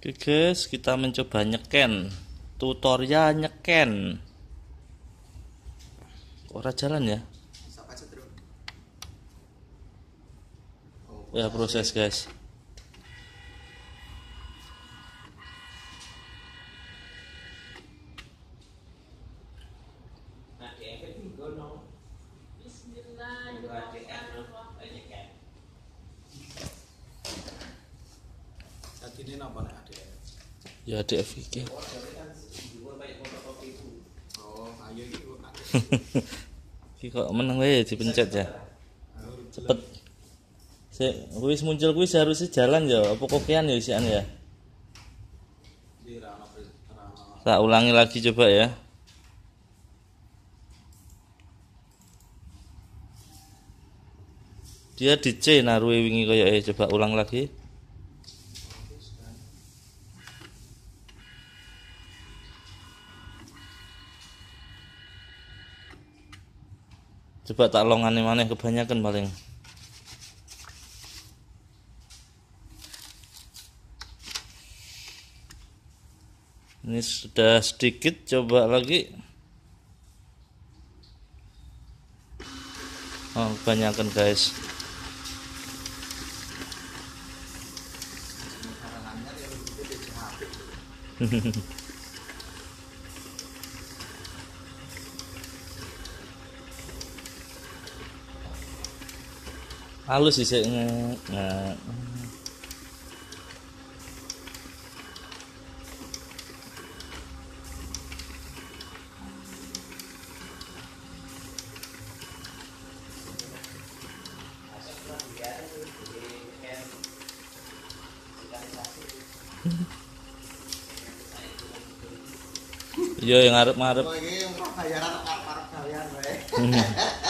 Oke guys, kita mencoba nyeken. Tutorial nyeken. Ora jalan ya? Ya proses guys. Ini napa nek adek? Ya DF iki. Oh, ayo iki kok meneng wae dipencet ya. Cepet. Sik, wis muncul kuwi seharusnya jalan ya, apa kokean ya isian ya? Tak ulangi lagi coba ya. Dia di C naruhe wingi kaya eh coba ulang lagi. Coba tak longane maneh kebanyakan paling. Ini sudah sedikit coba lagi. Oh, kebanyakan guys. Karangannya ya begitu di HP. Halus sih. Iya yang ngarep-ngarep. Oh, iki bayaran parek kalian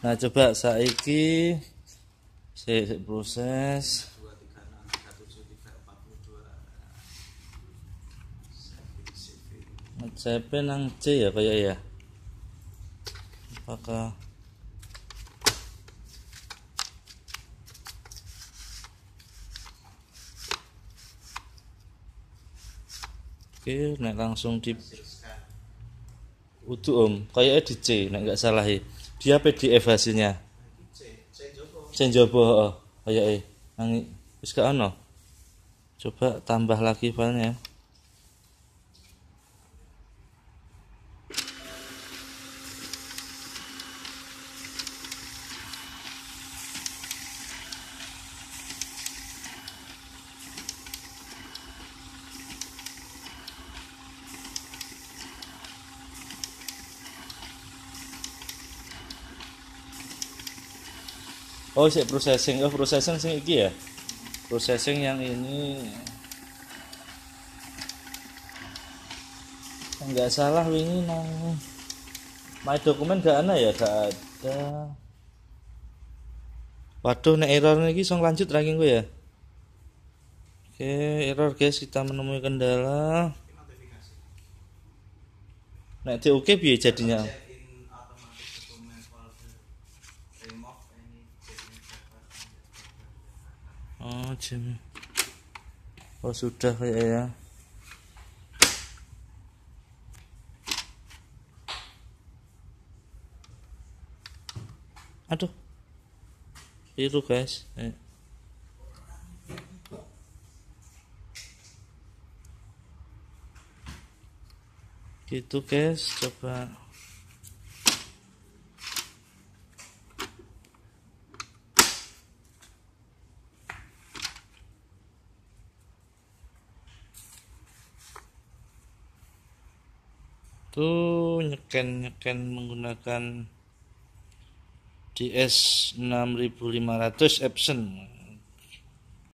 Nah coba saiki saya proses CP nang C ya kayak ya. Apakah Oke, nek langsung di Udu om, kayaknya di C, nek nggak salah ya. Dia PDF hasilnya. C C Joko Sing njaba heeh, kayake. Nang wis gak ono. Coba tambah lagi filenya. Oh, sih processing. Oh, processing sing iki ya. Processing yang ini enggak salah wingi nang my dokumen gak ana ya, gak ada. Waduh, nek error iki iso lanjut ranking gue ya. Oke, error guys, kita menemui kendala. Nek di oke piye jadinya? Oh, jam. Oh, sudah kayak ya. Aduh. Itu guys. Eh. Gitu guys, coba. Tuh nyeken nyeken menggunakan DS 6500 Epson